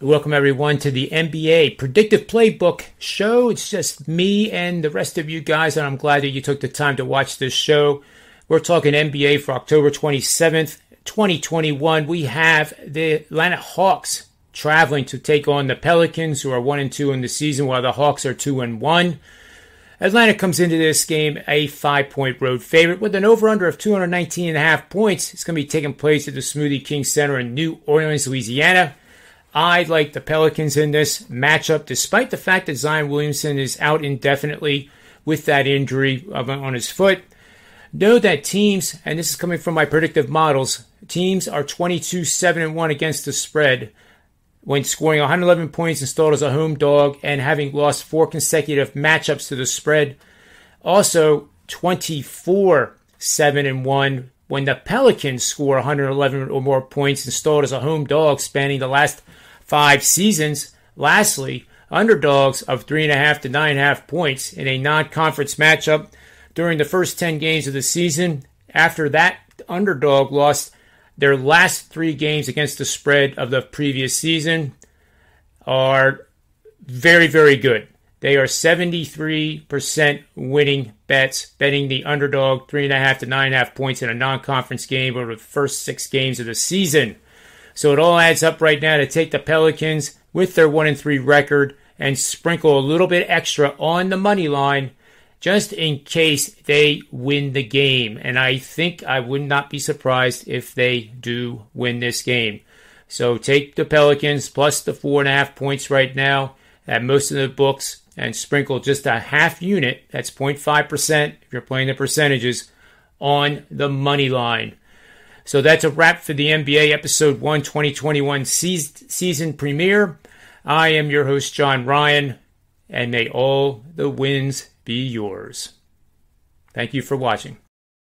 Welcome, everyone, to the NBA Predictive Playbook show. It's just me and the rest of you guys, and I'm glad that you took the time to watch this show. We're talking NBA for October 27th, 2021. We have the Atlanta Hawks traveling to take on the Pelicans, who are 1 and 2 in the season, while the Hawks are 2 and 1. Atlanta comes into this game a five point road favorite with an over under of 219.5 points. It's going to be taking place at the Smoothie King Center in New Orleans, Louisiana. I like the Pelicans in this matchup, despite the fact that Zion Williamson is out indefinitely with that injury on his foot. Know that teams, and this is coming from my predictive models, teams are 22 7 and 1 against the spread when scoring 111 points installed as a home dog and having lost four consecutive matchups to the spread. Also, 24 7 and 1 when the Pelicans score 111 or more points installed as a home dog spanning the last five seasons. Lastly, underdogs of three and a half to nine and a half points in a non-conference matchup during the first 10 games of the season. After that underdog lost their last three games against the spread of the previous season are very, very good. They are 73% winning bets, betting the underdog three and a half to nine and a half points in a non conference game over the first six games of the season. So it all adds up right now to take the Pelicans with their 1 and 3 record and sprinkle a little bit extra on the money line just in case they win the game. And I think I would not be surprised if they do win this game. So take the Pelicans plus the four and a half points right now at most of the books and sprinkle just a half unit, that's 0.5% if you're playing the percentages, on the money line. So that's a wrap for the NBA Episode 1 2021 season premiere. I am your host, John Ryan, and may all the wins be yours. Thank you for watching.